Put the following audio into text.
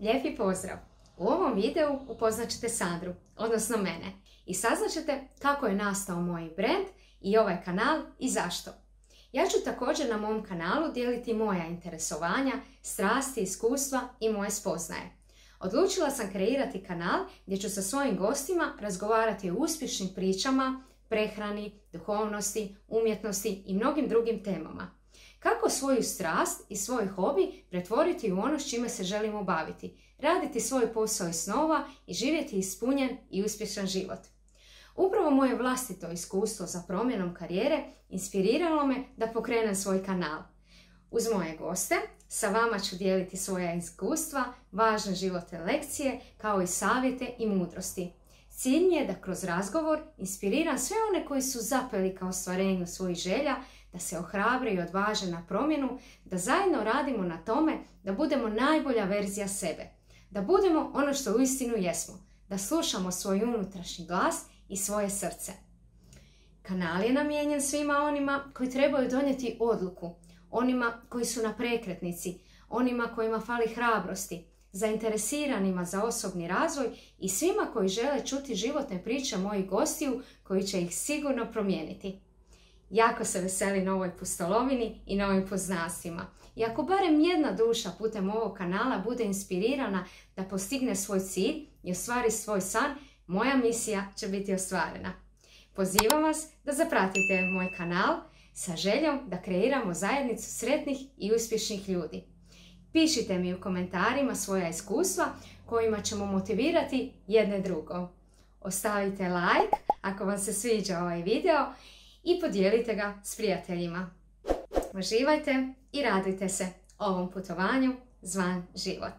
Lijepi pozdrav! U ovom videu upoznat ćete Sandru, odnosno mene, i saznat ćete kako je nastao moj brand i ovaj kanal i zašto. Ja ću također na mom kanalu dijeliti moja interesovanja, strasti, iskustva i moje spoznaje. Odlučila sam kreirati kanal gdje ću sa svojim gostima razgovarati o uspješnim pričama, prehrani, duhovnosti, umjetnosti i mnogim drugim temama. Kako svoju strast i svoj hobi pretvoriti u ono s čime se želimo baviti, raditi svoj posao i snova i živjeti ispunjen i uspješan život. Upravo moje vlastito iskustvo za promjenom karijere inspiriralo me da pokrenem svoj kanal. Uz moje goste sa vama ću dijeliti svoja iskustva, važne životne lekcije, kao i savjete i mudrosti. Cilj mi je da kroz razgovor inspiriram sve one koji su zapeli kao ostvarenju svojih želja, da se ohrabre i odvaže na promjenu, da zajedno radimo na tome da budemo najbolja verzija sebe. Da budemo ono što uistinu jesmo, da slušamo svoj unutrašnji glas i svoje srce. Kanal je namijenjen svima onima koji trebaju donijeti odluku, onima koji su na prekretnici, onima kojima fali hrabrosti, zainteresiranima za osobni razvoj i svima koji žele čuti životne priče mojih gostiju koji će ih sigurno promijeniti. Jako se veseli novoj pustolovini i novim poznanstvima. I ako barem jedna duša putem ovog kanala bude inspirirana da postigne svoj cilj i ostvari svoj san, moja misija će biti ostvarena. Pozivam vas da zapratite moj kanal sa željom da kreiramo zajednicu sretnih i uspješnih ljudi. Pišite mi u komentarima svoja iskustva kojima ćemo motivirati jedne drugo. Ostavite like ako vam se sviđa ovaj video i podijelite ga s prijateljima. Uživajte i radujte se ovom putovanju zvan život.